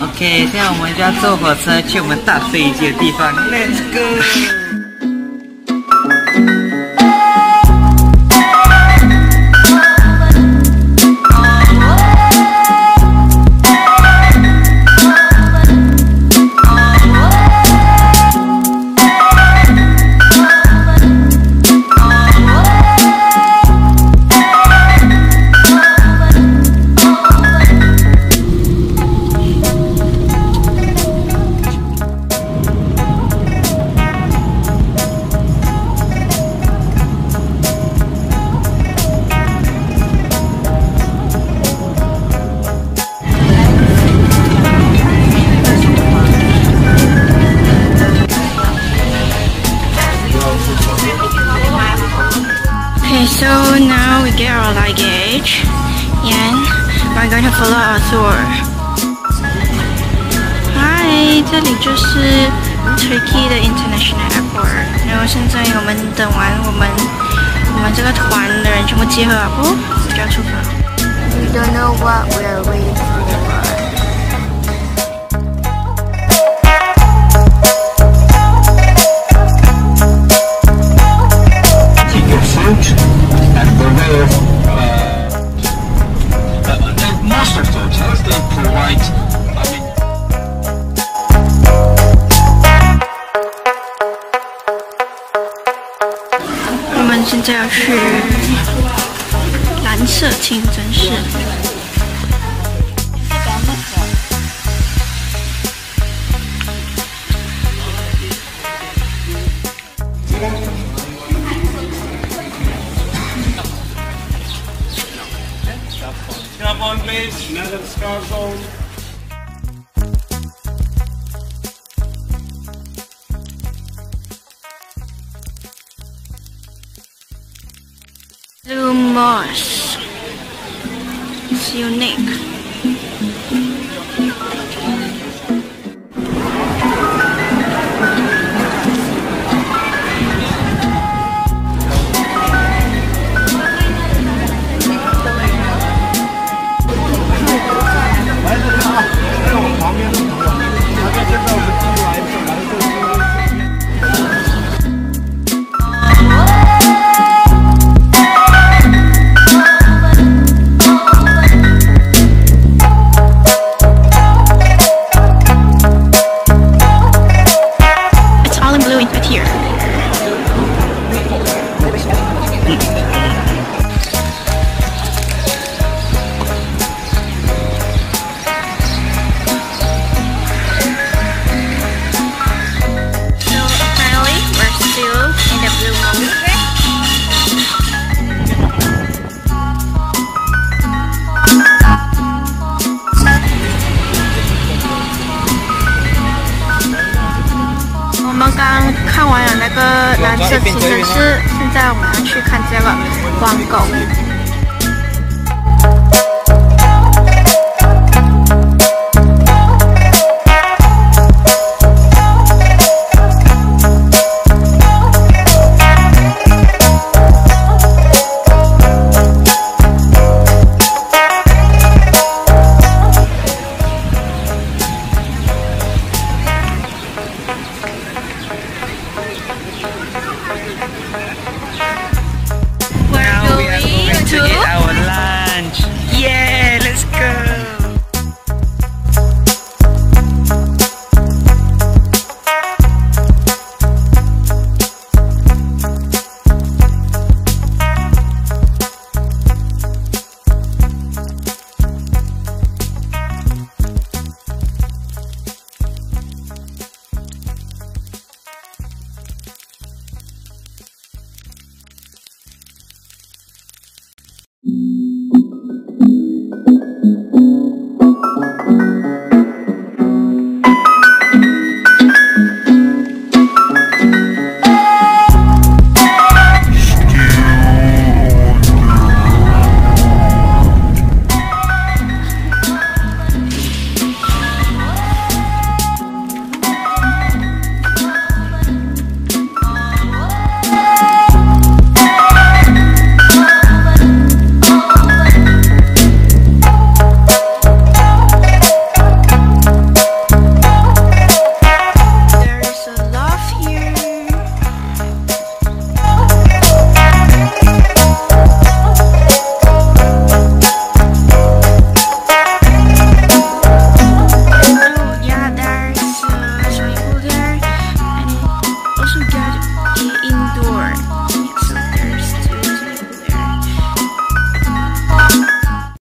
OK，现在我们就要坐火车去我们大飞机的地方，Let's go。We're going to follow our tour. Hi，这里就是 Turkey 的 International Airport。然后现在我们等完我们我们这个团的人全部集合了不，就要出发。We don't know what we are waiting 我们现在要去蓝色清真寺。on, please. Another scar zone. Moss. It's unique. 这真的是，现在我们要去看这个黄狗。